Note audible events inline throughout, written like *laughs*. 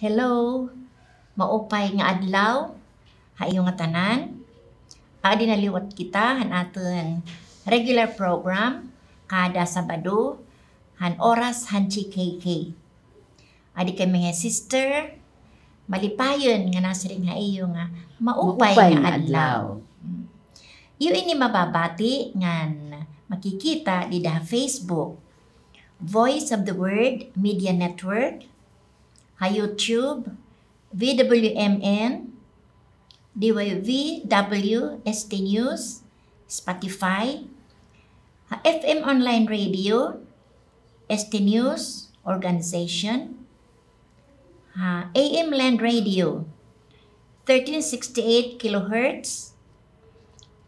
Hello, maupay nga adlaw, hayo nga tanan. Adi naliwat kita han aton regular program kada Sabado han oras han KK. Adi kami nga sister, malipayon nga nasiring ha iyo nga maupay, nga adlaw. Iyo ini mababati ngan makikita di da Facebook Voice of the Word Media Network, YouTube, VWMN, DYVW, ST News, Spotify, FM Online Radio, ST News Organization, ha AM Land Radio, 1368 kHz,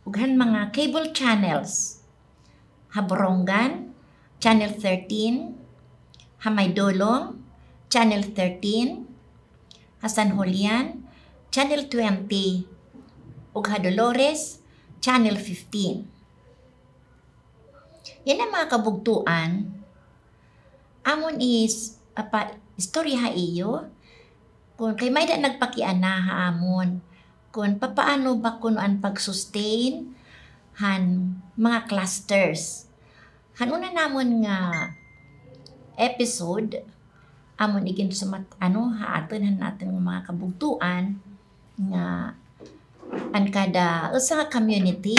ug han mga cable channels, Habrongan, Channel 13, Hamaydolong, Channel 13, Hasan Julian, Channel 20, ug Dolores, Channel 15. Yan ang mga kabugtuan. Amon is, apa, istorya iyo, kung kay may da nagpakiana ha amon, kung papaano ba kuno ang pag-sustain han mga clusters? Hanuna namon nga episode amon igin sa mat, ano ha aton han natin nga mga kabugtuan nga an kada usa nga community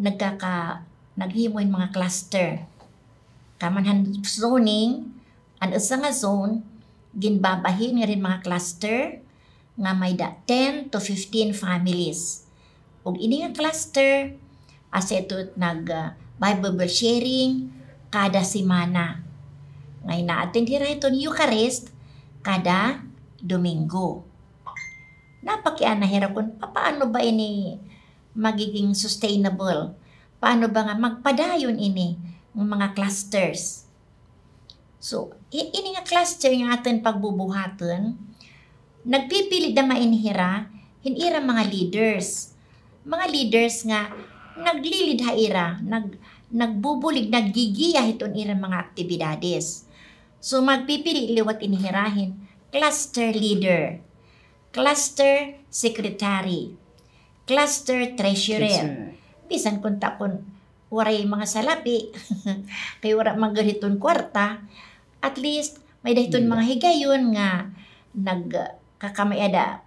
nagkaka naghimoy mga cluster kaman han zoning an usa nga zone ginbabahin nga rin mga cluster nga may da 10 to 15 families ug ini nga cluster asa ito nag uh, Bible sharing kada semana. Ngayon natin hira itong Eucharist kada Domingo. Napakian na hira kung paano ba ini magiging sustainable? Paano ba nga magpadayon ini ng mga clusters? So, ini nga cluster nga atin pagbubuhaton, nagpipili da mainhira, hinira mga leaders. Mga leaders nga naglilid haira, nag, nagbubulig, naggigiya iton ilang mga aktibidades. So magpipili liwat inihirahin, cluster leader, cluster secretary, cluster treasurer. Bisan kung takon waray mga salapi, *laughs* kay wala magaliton kwarta, at least may dahiton mga higayon nga nagkakamayada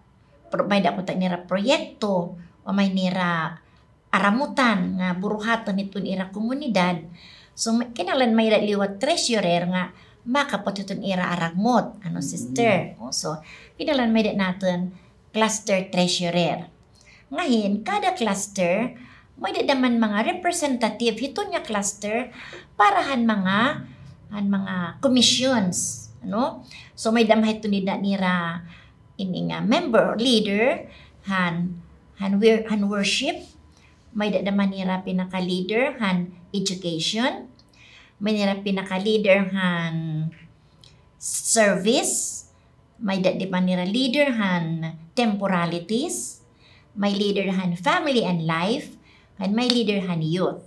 may da ko nira proyekto o may nira aramutan nga buruhatan itun ira komunidad. So kinalan may liwat treasurer nga makapot itun ira aragmot. Ano sister? Mm-hmm. So kinalan may natin cluster treasurer. Ngayon, kada cluster, may daman mga representative hito niya cluster para han mga han mga commissions ano so may damay ito ni nira ini nga member leader han han, han worship may da naman nira pinaka-leader han education, may nira pinaka-leader han service, may da di nira leader han temporalities, may leader han family and life, and may leader han youth.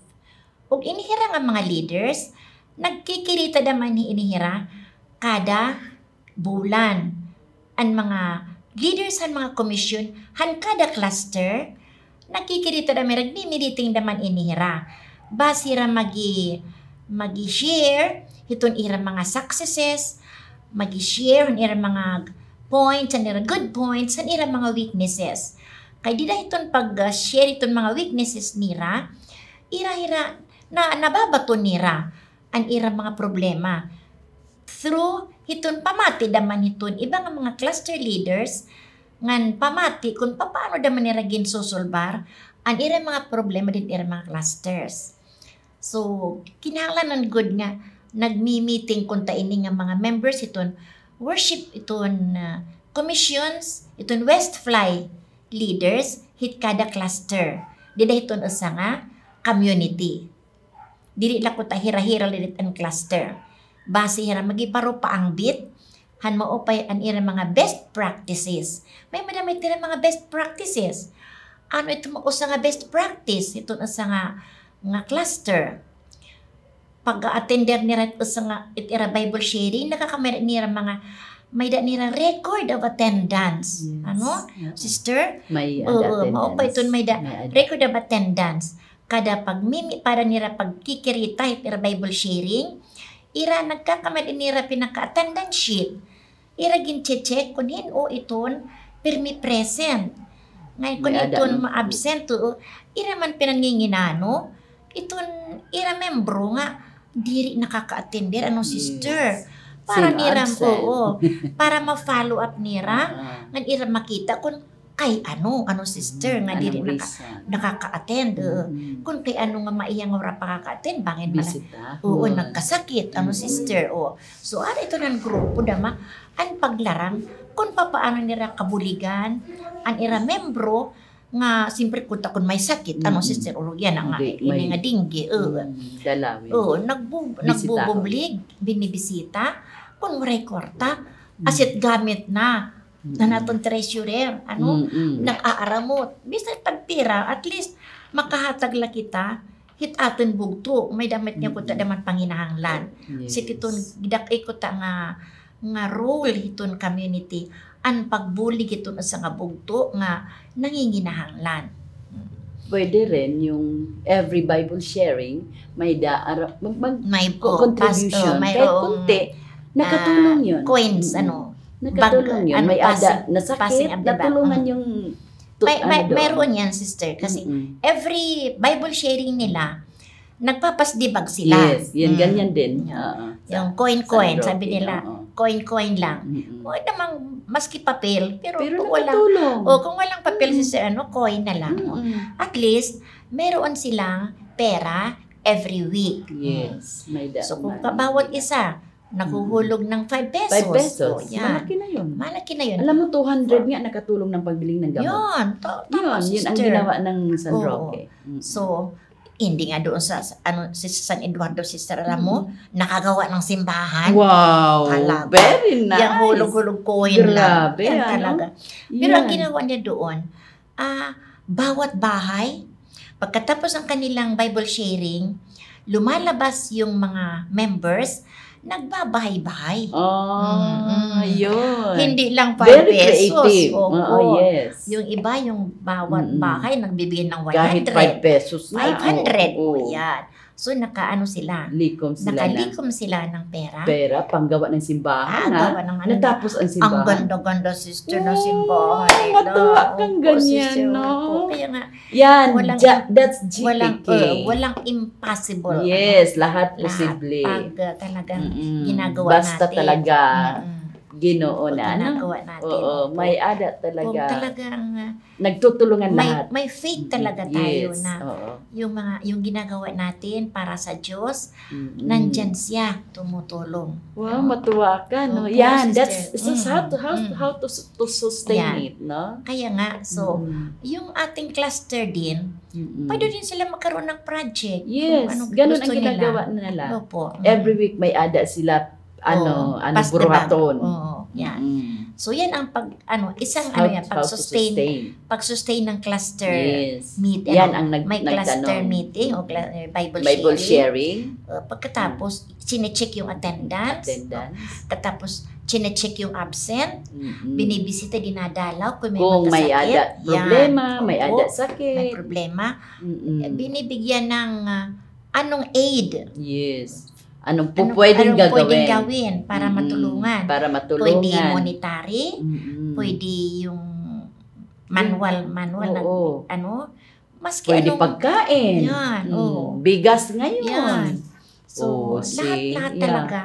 Ug inihira nga mga leaders, nagkikirita naman ni inihira kada bulan ang mga leaders han mga komisyon han kada cluster nakikirita na merag ni meeting naman inihira. Basira magi magi-share hiton ira mga successes, magi-share ira mga points and ira good points and ira mga weaknesses. Kay di hiton pag-share iton mga weaknesses nira, ira-ira na nababato nira ang ira mga problema. Through hiton pamati daman hiton ibang mga cluster leaders ngan pamati kung paano daman nila ginsusulbar ang ira mga problema din ira mga clusters. So, kinahanglan good nga nagmi-meeting kung ta ini nga mga members iton worship iton uh, commissions iton Westfly leaders hit kada cluster. Dida iton usa nga community. Dili la ko ta hira-hira lidit ang cluster. Base hira magiparo pa ang bit han maupay an ira mga best practices. May madami tira mga best practices. Ano ito usa nga best practice ito na sa nga nga cluster. Pag attender ni rat usa nga itira Bible sharing nakakamera nira mga may da nila record of attendance. Yes. Ano? Yeah. Sister? May ada mao pa ito may da May record of attendance. Kada pag mimi para nila pagkikirita ira Bible sharing, ira nagkakamali nira pinaka-attendance sheet. Ira gin-check kung hin o iton pirmi present. Ngayon kung no? ma-absent ira man pinanginginano, iton ira membro nga diri nakaka-attender ano sister. Yes. Para Sino nira oo, *laughs* para ma-follow up nira Ah, nga ira makita kung kay ano ano sister nga anong diri naka, nakaka-attend oo. Mm. kung kay ano nga maiyang ora pakaka-attend bangin pala oo Hmm. nagkasakit ano Mm. sister o so ara ito ng grupo dama an paglarang kung papaano nila kabuligan an ira membro nga simpre kun may sakit ano Mm. sister o yan nga Hindi, ini nga dinggi oo Mm, Dalawin. Oo, nagbu Bisita nagbubublig, binibisita, kung waray kwarta, Mm. asit gamit na, Mm. na naton treasurer, ano, Mm, mm. nag-aaramot. Bisa tagpira, at least makahatag la kita, hit atin bugto, may damit niya ko ta daman panginahanglan. Yes. Si titon, gidak ko ta nga, nga role hiton community, an pagbuli giton sa nga bugto nga nanginginahanglan. Pwede rin yung every Bible sharing, may daara, mag, mag May oh, contribution. pas- oh, Kahit kunti, nakatulong yun. coins, ano, Nakatulong bag- yun. ano, may passing- ada, the bag. natulungan Mm. yung tu- may, may, ano meron yan, sister. Kasi Mm-mm. every Bible sharing nila, nagpapasdibag sila. Yes, yan, Mm. ganyan din. Oo. Yung coin-coin, sabi nila, oo. Coin-coin lang. Mm-mm. Huwag namang maski papel, pero, Pero kung walang, nakatulong. o kung walang papel, Mm. sister, ano, coin na lang. o. Mm-mm. At least, meron silang pera every week. Yes, may da. So, kung ka- bawat isa, naguhulog ng 5 pesos. Five pesos. O, yan. Malaki na yun. Malaki na yun. Alam mo, 200 nga nakatulong ng pagbiling ng gamot. Yun. To- Yun, yun ang ginawa ng San. Roque. So, hindi nga doon sa ano si San Eduardo Sister alam mo, Mm. nakagawa ng simbahan. Wow! Talaga. Very nice! Yung hulog-hulog coin lang. Grabe, Yan ano? talaga. Pero ang Yan. ginawa niya doon, ah, bawat bahay, pagkatapos ng kanilang Bible sharing, lumalabas yung mga members, nagbabahay-bahay. Oh, Mm-mm. yun. Hindi lang 5 Very pesos. creative. Oo. Oo, yes. Yung iba, yung bawat Mm-mm. bahay, nagbibigay ng 100. Kahit 5 pesos na. 500. Oo, O oo. yan. So, nakaano sila? Likom sila ng Nakalikom sila ng pera. pera, panggawa ng simbahan, ha? Gawa ng ano. Natapos ang Ang simbahan. ganda-ganda sister Oh, ng simbahan. matuwa Opo, kang ganyan, no? Kaya nga, Yan, Walang- ja- that's GPK. walang, uh, walang impossible. Yes, lahat Lahat. posible. Pag uh, talagang Mm-mm. ginagawa Basta natin. talaga Mm-mm. Ginoo Pag na, ano? ginagawa natin. Oo, may ada Kung talaga. talagang uh, Nagtutulungan may, lahat. may faith talaga tayo yes, na oo. yung mga yung ginagawa natin para sa Diyos, Mm-mm. nandyan siya tumutulong. Wow, matuwa ka, no? Opo, Yan, sister. that's, it's just how to, how, Mm. how to, to sustain Yan. it, no? Kaya nga, so, Mm. yung ating cluster din, Mm-mm. pwede din sila magkaroon ng project. Yes, Kung ganun ang ginagawa nila. Opo. Every week may ada sila, ano, Oo, ano, buruhaton. Oo, yan. Mm. So yan ang pag ano, isang How, ano yan, pag-sustain, sustain. pag-sustain ng cluster Yes. meet. Yan ano, ang nag, may cluster nagtanong. meeting o cla- eh, Bible, Bible sharing. sharing, Uh, pagkatapos, chinecheck yung attendance. attendance. Katapos, chinecheck yung absent. Mm-mm. Binibisita, dinadalaw kung may Kung may ada Yan. problema, may Oo. ada May sakit. problema. Mm-mm. Binibigyan ng ah, anong aid. Yes. Anong po Anong, pwedeng anong gagawin? pwedeng gawin para Mm-mm. matulungan. Para Pwede matulungan. monetary, Mm-mm. pwede yung manual, manual na Oo. ano, maski Pwede anong, pagkain. Yan, Mm. oo. Bigas ngayon. Yan. So, Oo, see, lahat-lahat yeah. talaga.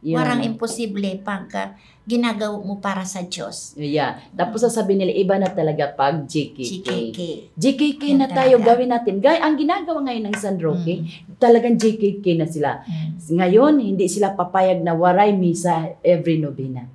Yan. Warang imposible pag ah, ginagawa mo para sa Diyos. Yeah. Tapos sasabihin nila, iba na talaga pag GKK. GKK. GKK Yan na tayo talaga. gawin natin. Gay, ang ginagawa ngayon ng San Roque, Mm. talagang GKK na sila. Mm. Ngayon, hindi sila papayag na waray misa every novena.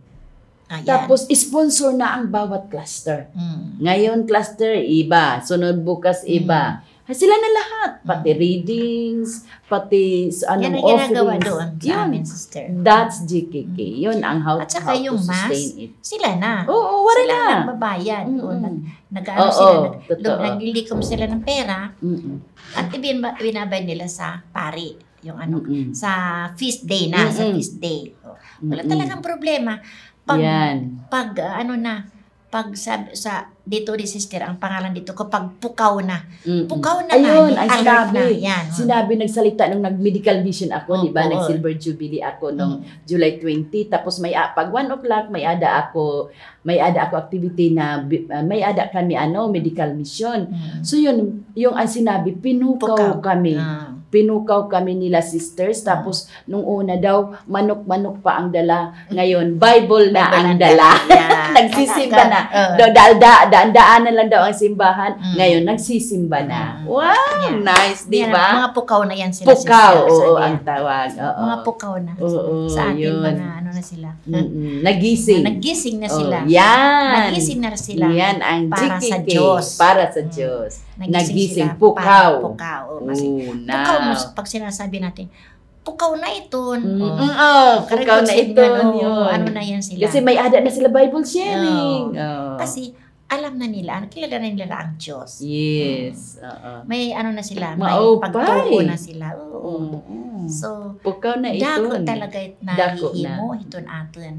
Ayan. Tapos, sponsor na ang bawat cluster. Mm. Ngayon, cluster, iba. Sunod bukas, iba. Ha, Sila na lahat. Pati readings, pati sa Yan anong ang ginagawa doon sa Yun. amin, sister. That's GKK. Yun ang how, At saka how yung to mass, sustain it. Sila na. Oo, wala sila na. na nagbabayad. O, Mm-mm. nag, nag-ano Oo, sila, nag, totoo. naglilikom sila ng pera Mm-mm. at ibin, binabay nila sa pari. Yung ano, Mm-mm. sa feast day na, sa Mm-mm. feast day. O, wala Mm-mm. talagang problema. Pag, Yan. pag ah, ano na, pag sa, sa dito ni sister, ang pangalan dito, kapag pukaw na. Mm-mm. Pukaw na Ayun, ang alert sinabi. na. Yan. oh. Sinabi, nagsalita nung nag-medical mission ako, di ba? Oo. Nag-silver jubilee ako nung Mm. July 20. Tapos may pag 1 o'clock, may ada ako, may ada ako activity na, ah, may ada kami ano, medical mission. Mm. So yun, yung ang sinabi, Pukaw. pinukaw kami. Ah. Pinukaw kami nila sisters. Tapos nung una daw, manok-manok pa ang dala. Ngayon, Bible na Bible ang dala. *laughs* Nagsisimba na. Oo. Do, daan, daan, daan, daanan lang daw ang simbahan. Mm. Ngayon, nagsisimba Mm. na. Wow, Yan. nice, di ba? Mga pukaw na yan sila. Pukaw, sister, oo, ang tawag. Oo. Mga pukaw na. Oo, sa atin yun. mga ano na sila. Mm-mm. Nagising. Nagising na Oh, sila. yan. Nagising na sila. Yan ang para sa. Diyos. Para sa Mm. Diyos. Nagising, Nagising, sila pukaw. para pukaw. Oo, kasi Oh, pukaw mo, now. pag sinasabi natin, pukaw na ito. Mm, Oh. mm, oh, pukaw na ito. sila, no? yun. Ano na yan sila. Kasi may ada na sila Bible sharing. Oh. Kasi alam na nila, kilala na nila ang Diyos. yes. Oo. May ano na sila, may Maupay. pagtuo na sila. Oo. Oo. So, Pukaw na ito. dako talaga na Dako na. hihimo iton atin.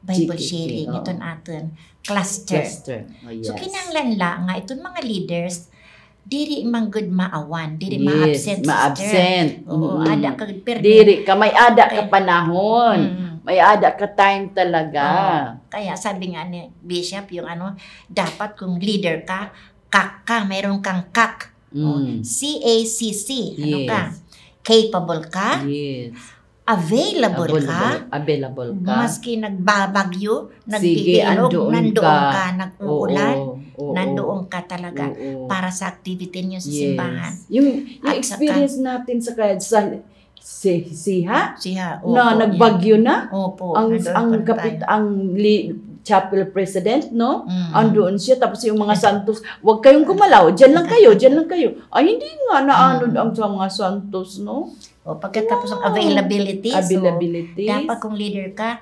Bible GKK, sharing, oo. iton atin. Cluster. Cluster. Oh, yes. So kinahanglan la nga iton mga leaders diri man good maawan, diri yes. ma-absent. Ma-absent. Oo, Mm. ada ka pero Diri ka, may ada ka panahon. Mm. May ada ka time talaga. Kaya sabi nga ni Bishop yung ano, dapat kung leader ka, kak ka, mayroon kang kak. Mm. C-A-C-C. Ano Yes. ka? Capable ka, Yes. available ka, Available ka. maski nagbabagyo, andoon nandoon ka. ka, nag-uulan, Oo, oo, nandoon ka talaga oo. para sa activity niyo sa Yes. simbahan. Yung, yung At experience natin sa, sa si, siha, Siya, na nagbagyo na. Opo, ang ang kapit tayo. ang li, chapel president no Mm. andoon siya tapos yung mga santos wag kayong gumalaw diyan lang kayo diyan lang kayo ay hindi nga naanod Mm. ang sa mga santos no O, pagkatapos Wow. availability, so, availability dapat kung leader ka,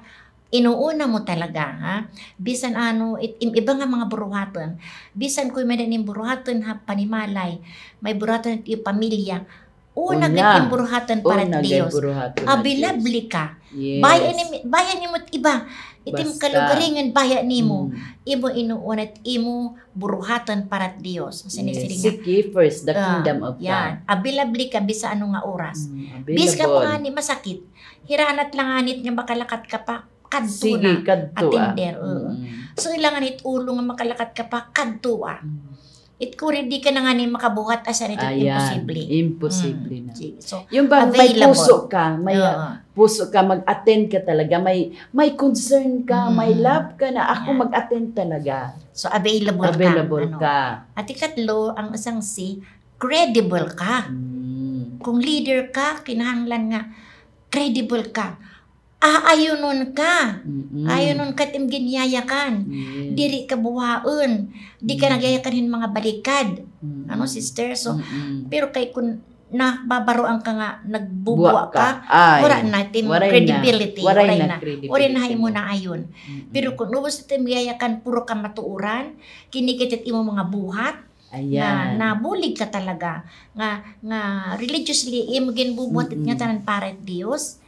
inuuna mo talaga, ha? Bisan ano, it, iba nga mga buruhaton. Bisan kung may daning buruhaton ha, panimalay, may buruhaton yung pamilya, una Una. yung buruhaton para Oh, Dios. Abilabli ka. Yes. Bayan ni bayan nimo iba. Itim kalugaringan bayan nimo. Mm. Imo inuuna at imo buruhaton para Dios. Yes. Sinisiring nga. Seek ye first the Ah, kingdom of God. Yan. Abilabli ka bisa ano nga oras. Mm, Bis ka mo available. nga ni masakit. Hiranat lang anit nga makalakat ka pa. Kadto na. Sige, kadto ah. Atinder, oo. Mm. So ilangan it ulo nga makalakat ka pa. Kadto ah. Mm. It kuri di ka na nga ni makabuhat asa nito Ayan, imposible. imposible Mm. na. So, Yung bang may Available. puso ka, may oo. puso ka, mag-attend ka talaga, may may concern ka, Mm. may love ka na, ako Yan. mag-attend talaga. so available, Available ka. Ano. ka. At ikatlo, ang isang C, credible ka. Mm. Kung leader ka, kinahanglan nga, credible ka. Aayunon ka. Mm-mm. Ayunon ka tim ginyayakan. Yes. Diri ka buhaon. Di ka Mm. nagyayakan mga balikad. Mm-mm. Ano, sister? So, Mm-mm. pero kay kun na babaroan ka nga, Buwa nagbubuwa ka, Ay. wala na tim Waray na. credibility. Waray Waray na na. Waray na mo na ayon. Mm-mm. Pero kung ubos tim yayakan, puro ka matuuran, kinikitit imo mga buhat, na Ayan. nabulig ka talaga nga nga religiously imo ginbubuhat Mm-mm. nga tanan para Dios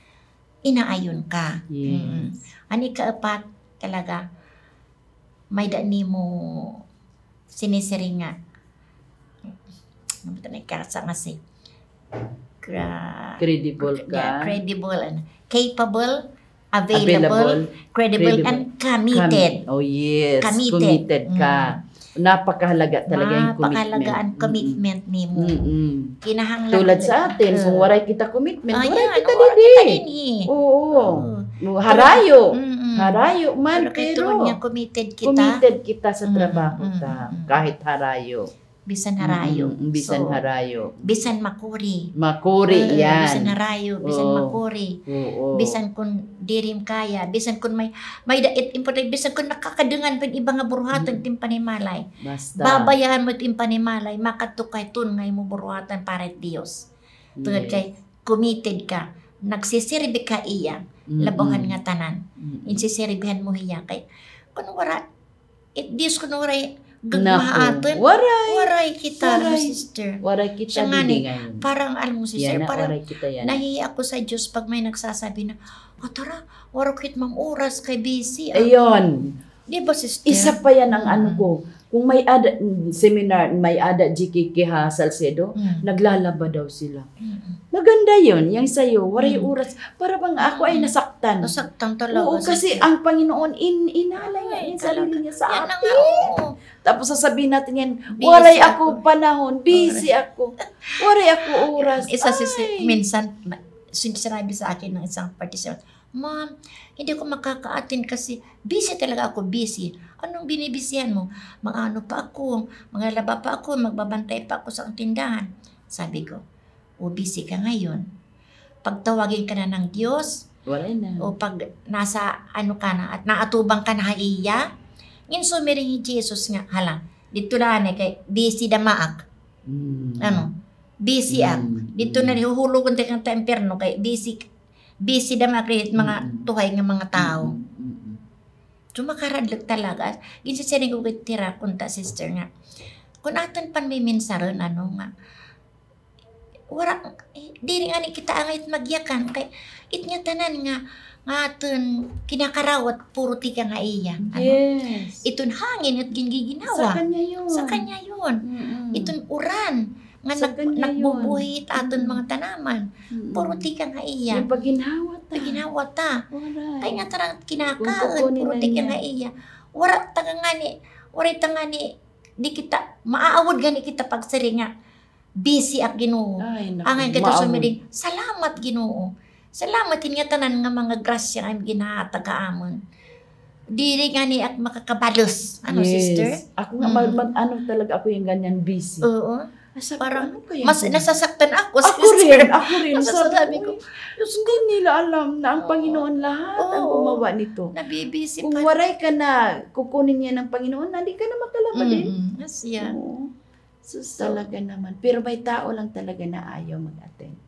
inaayon ka Yes. Kaapat talaga may da nimo sinisiringa ano ba tanay kasa nga si Gra- Credible yeah, ka. credible and capable Available. available, credible, Credible. and committed Com- oh yes. Committed. Committed ka. Napakahalaga talaga yung commitment. Napakalaga ang commitment nimo. Mm-mm. Kinahanglan Tulad sa atin, Uh, kung waray kita commitment, Ayan, waray kita wala didi. kita din eh. Oo. Oo. Harayo. Mm-mm. Harayo man, Pero pero niya committed kita, committed kita sa trabaho mm, ta. Kahit harayo. Bisan harayo. Mm, bisan So, harayo. Bisan makuri. Makuri Oo, yan. Bisan harayo, bisan Oo. makuri. Oo. Bisan kun dirim kaya, bisan kun may may dait importante, bisan kun nakakadengan pa iba nga buruhatan Mm. tim panimalay. Basta. Babayahan mo tim panimalay, makatukay tun ngay mo buruhatan para Dios. Tungod Yes. kay committed ka, nagsisirbi ka iya, Mm-mm. labahan nga tanan. Mm-mm. insisiribihan mo hiya kay kun wala it Dios kun wala gagmahatan. Waray. Waray kita, Waray. sister. Waray kita Siya nga ni, ngayon. Parang, alam mo, sister, Yan na, parang waray kita yan. nahiya ako sa Diyos pag may nagsasabi na, o tara, warokit mang oras kay busy. Ah. Ayun. Di ba, sister? Isa pa yan ang ano Mm. ko. Kung may ada seminar, may ada GKK ha, Salcedo, Mm. naglalaba daw sila. Mm. Maganda yun, yung sa'yo, waray Mm. oras. Para bang ako ay Mm. nasaktan. Nasaktan talaga. Oo, kasi sister. ang Panginoon, in, inalay niya yung sarili niya sa Yan atin. nga, oo. Tapos sasabihin natin yan, Busy waray ako. ako panahon, busy ako, waray ako oras. *laughs* Isa si minsan sinabi sa akin ng isang participant, Ma'am, hindi ko makaka-attend kasi busy talaga ako, busy. Anong binibisihan mo? Mga ano pa ako, mga laba pa ako, magbabantay pa ako sa tindahan. Sabi ko, o busy ka ngayon. Pag tawagin ka na ng Diyos, Waray na. o pag nasa ano ka na at naatubang ka na iya, ngin sumiring Jesus nga, hala, dito na ni kay busy damaak. Mm. Ano? Busy ak. Mm. Dito na hihulogon tayo ng temperno kay busy busy damaak rin mga tuhay nga mga tao. So makaradlag talaga. Ginsa siya ko tira kunta sister nga. Kung aton pan may minsaron ano nga. Wala, eh, di nga ni kita angit magyakan kay it nga tanan nga nga aton kinakarawat puro tika nga iya. Ano? Yes. Iton hangin at Sa gingiginawa. kanya yun. Sa kanya yun. Mm-mm. Iton uran nga Sa nag, nagbubuhit aton Mm. mga tanaman. Mm-mm. Puro tika nga iya. Yung pagginhawa ta. Paginawa ta. Waray. Kaya nga tarang kukunin puro niya. nga iya. Wara taga nga ni, wara ta nga ni, di kita, maaawod gani kita pagsari nga, busy ak ginoo. Naku. Angay kita maawod. sumiring, salamat ginoo. Salamat nga tanan nga mga grasya ang ginahatag ka amon. Dili nga ni ak makakabalos. Ano, Yes. sister? Ako nga, Mm. mag, mag- ano talaga ako yung ganyan busy. Oo. Asa, parang ano Mas yun? nasasaktan ako, Ako sister. rin, ako rin. Nasasabi ko, Diyos, hindi nila alam na ang Oo. Panginoon lahat ang Oo. gumawa nito. Nabibisi Kung pa. waray ka na, kukunin niya ng Panginoon, hindi ka na makalaba din. Mm, yes, yan. Oo. Sus, talaga naman. Pero may tao lang talaga na ayaw mag-attend.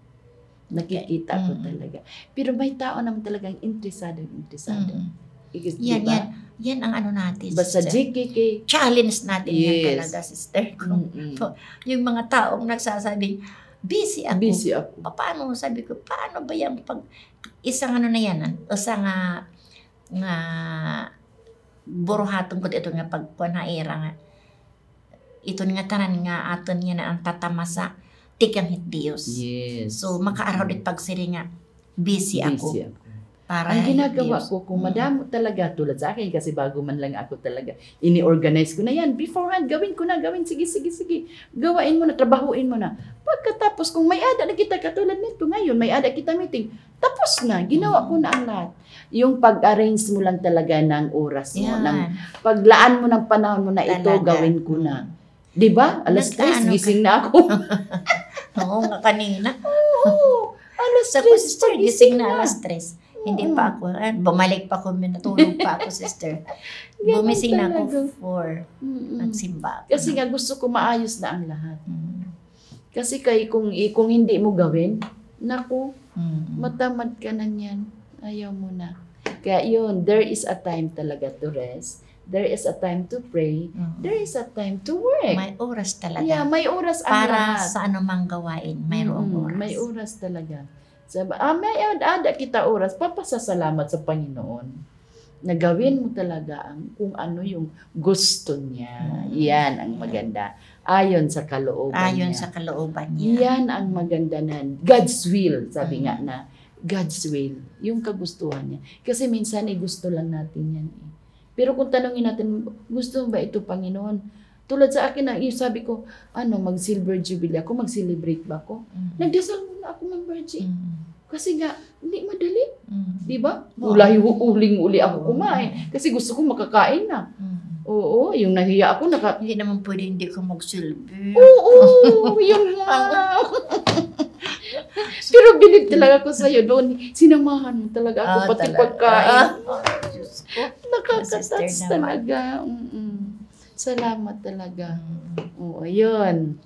Nakikita ko Mm. talaga. Pero may tao naman talagang interesado, interesado. Mm. Ikis, Yan, diba? yan. Yan ang ano natin, Basta sister. JKK. Challenge natin yan Yes. talaga, sister. *laughs* Kung Mm-mm. yung mga taong nagsasabing, busy ako. Busy ako. Pa- Paano, sabi ko, paano ba yan pag isang ano na yan, ah, isang nga, nga buruhatong ko ito nga pagkuhan na era nga. Ito nga tanan nga aton nga na ang tatamasa tikang hit Dios. Yes. So makaaraw dit pagsiri nga busy ako Busy ako. Para Ang ginagawa Dios. ko, kung Mm. madamo talaga, tulad sa akin, kasi bago man lang ako talaga, ini-organize ko na yan. Beforehand, gawin ko na, gawin. Sige, sige, sige. Gawain mo na, trabahuin mo na. Pagkatapos, kung may ada na kita, katulad nito ngayon, may ada kita meeting, tapos na, ginawa ko na ang lahat. Yung pag-arrange mo lang talaga ng oras mo, Yan. ng paglaan mo ng panahon mo na ito, Talaga. gawin ko na. Di ba? Alas Nagkaano 3, ka? gising na ako. *laughs* Oo kanina. Oo, alas Sa 3, ko, sister, gising na alas tres. Hindi pa ako, eh, bumalik pa ako, natulog pa ako, sister. *laughs* Bumising na ako for Mm-mm. nagsimba. ako. Kasi nga gusto ko maayos na ang lahat. Mm. Kasi kay kung kung hindi mo gawin, naku, Mm. matamad ka na niyan. Ayaw mo na. Kaya yun, there is a time talaga to rest. There is a time to pray. Mm. There is a time to work. May oras talaga. yeah, may oras ang para lahat. sa anumang gawain, mayroong oras. May oras talaga. Sabi, ah, may ada kita oras. Papasasalamat sa Panginoon. Na gawin mo talaga ang kung ano yung gusto niya. Mm. Yan ang maganda. Ayon sa kalooban Ayon niya. sa kalooban niya. Yan ang maganda na God's will, sabi Mm. nga na God's will, yung kagustuhan niya. Kasi minsan eh, gusto lang natin yan eh. Pero kung tanongin natin, gusto ba ito Panginoon? Tulad sa akin na, yung sabi ko, ano, mag-silver jubilee ako, mag-celebrate ba ako? Mm. Nagdasal muna ako ng virgin. Mm. Kasi nga, hindi madali, Mm. di ba? Ulay, uling-uli ako Oo. kumain. Kasi gusto ko makakain na. Mm. Oo, yung nahiya ako, naka, Hindi naman pwede hindi ko magsilbi. Oo, *laughs* yung nga. *laughs* Pero bilib talaga ako sa'yo doon. Sinamahan mo talaga ako, Ah, pati talaga. pagkain. Ah, ko. Nakakatats talaga. Mm-mm. Salamat talaga. Mm. Oo, yun.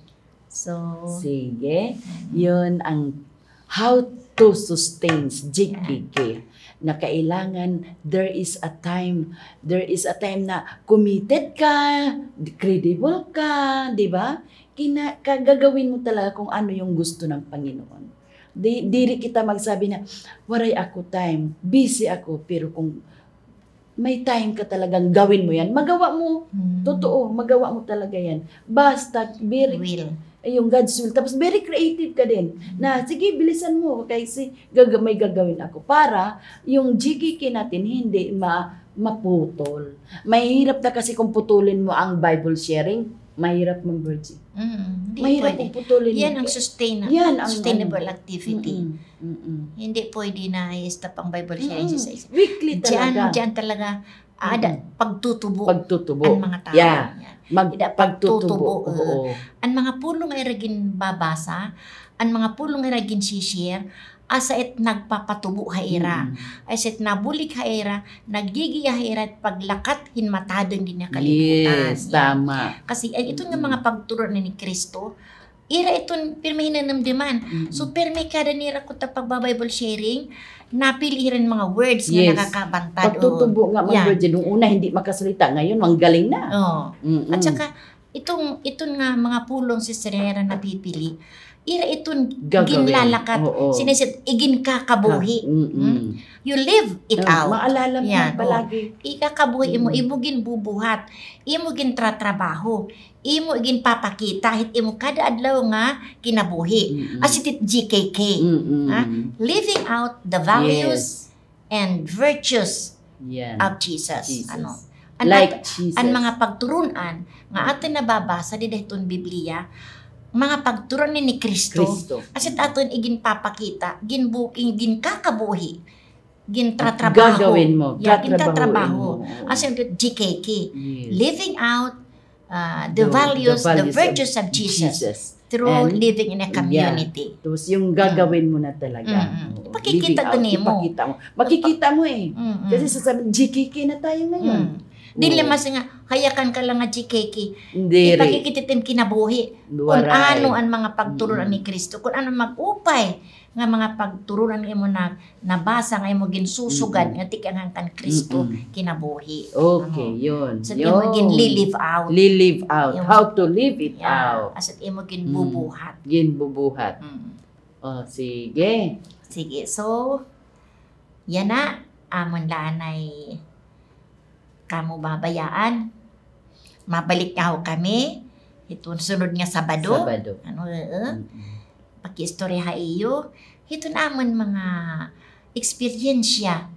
So, Sige. Yun ang how to sustain JKK. na kailangan there is a time there is a time na committed ka credible ka di ba kina kagagawin mo talaga kung ano yung gusto ng Panginoon di diri kita magsabi na waray ako time busy ako pero kung may time ka talagang gawin mo yan magawa mo Mm. totoo magawa mo talaga yan basta very Will. Ay, yung God's will. Tapos very creative ka din. Na sige, bilisan mo kasi gag may gagawin ako para yung GKK natin hindi ma maputol. Mahirap na kasi kung putulin mo ang Bible sharing, mahirap mang Virgie. Mm, hindi Mahirap pwede. kung putulin Yan ang sustain Yan ang sustainable ano. activity. Mm-mm. Mm-mm. Hindi pwede na i-stop ang Bible sharing Mm-mm. sa isa. Weekly Diyan, talaga. diyan talaga ada pagtutubo Pagtutubo. ang mga tao. Yeah. Yan. Mag, Ida- pagtutubo. pagtutubo, Oo. Ang mga pulong ay ragin babasa, ang mga pulong ay ragin share, asa it nagpapatubo haira. Mm-mm. As it nabulig haira, nagigiya haira at paglakat hinmatadong din na kalibutan. Yes, Yan. tama. Kasi ay, ito nga Mm. mga pagturo ni Kristo, ira itong pirmi hinanamdiman. Mm-mm. So, pirmi kada nira ko ta pagba-Bible sharing, napili rin mga words Yes. nga nakakabantad. Pagtutubo nga, Ma'am Yan. Virgie, nung una hindi makasalita, ngayon manggaling na. Oo. Mm-mm. At saka, itong, itong nga mga pulong si Serena na pipili, ira Gagawin. ginlalakat, Oo. sinisit, igin kakabuhi. Mm-mm. You live it Ah, out. Maalala mo Yan, palagi. Ikakabuhi mo, Mm. imugin bubuhat, imugin tratrabaho, imo igin papakita, hit imo kada adlaw nga kinabuhi. Mm-mm. As it GKK. Mm-mm. Ah, Living out the values and virtues Yan. of Jesus. Jesus. Ano? Ang like at- Jesus. ang mga pagturunan nga atin nababasa di dahitong Biblia, mga pagturon ni ni Kristo, Kristo. asit aton igin papakita, gin buking gin kakabuhi, gin tratrabaho. Gagawin mo. Yeah, gin tratrabaho. mo. Asin GKK, Yes. living out uh, the, values, the, virtues of, Jesus, through And- living in a community. Tapos yung gagawin mo na talaga. Mm-mm. Oo. Ipakikita ganun mo. Ipakita mo. Makikita mo eh. Mm-mm. Kasi sasabihin, GKK na tayo ngayon. Mm. Di Oo. limas nga, hayakan ka lang nga rin. Ipakikititim kinabuhi. Kung Waray. ano ang mga pagturunan Mm. ni Kristo. Kung ano mag-upay nga mga pagturunan nga mo na nabasa nga mo ginsusugad Mm-mm. nga tikangan kan Kristo Mm-mm. kinabuhi. Okay, yun. So, yun. imo gin live out. Live out. Yung- How to live it Yeah. out. As imo gin Mm. bubuhat. Ginbubuhat. Mm. Oh, sige. Sige, so, yan na, amon lanay kamo babayaan. Mabalik na ho kami. Ito sunod nga Sabado. Sabado. Ano, uh, Mm-mm. pakistorya iyo. Ito namon mga eksperyensya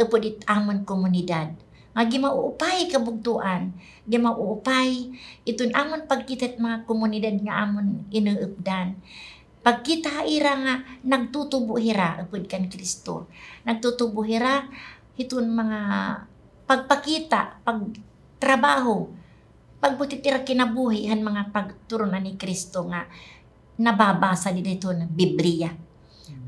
upo dit amon komunidad. Nga gimauupay kabugtuan, gimauupay iton amon pagkitat mga komunidad nga amon inuupdan. Pagkita ira nga nagtutubo hira upod kan Kristo. Nagtutubo hira iton mga pagpakita, pagtrabaho, pagbutitira kinabuhi han mga pagturunan ni Kristo nga nababasa din ito ng Biblia.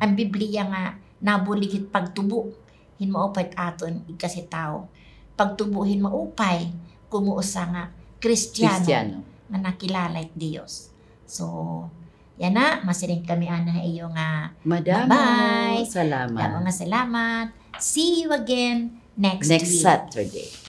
Ang Biblia nga nabuligit pagtubo, hinmaupay aton ikasi tao. Pagtubuhin maupay, kumuusa nga Kristiyano Kristiyano. nga nakilala it Dios. So, yan na, masiring kami ana iyo nga. Madamo. Bye-bye. Salamat. Salamat. mga salamat. See you again next, Next week. Saturday.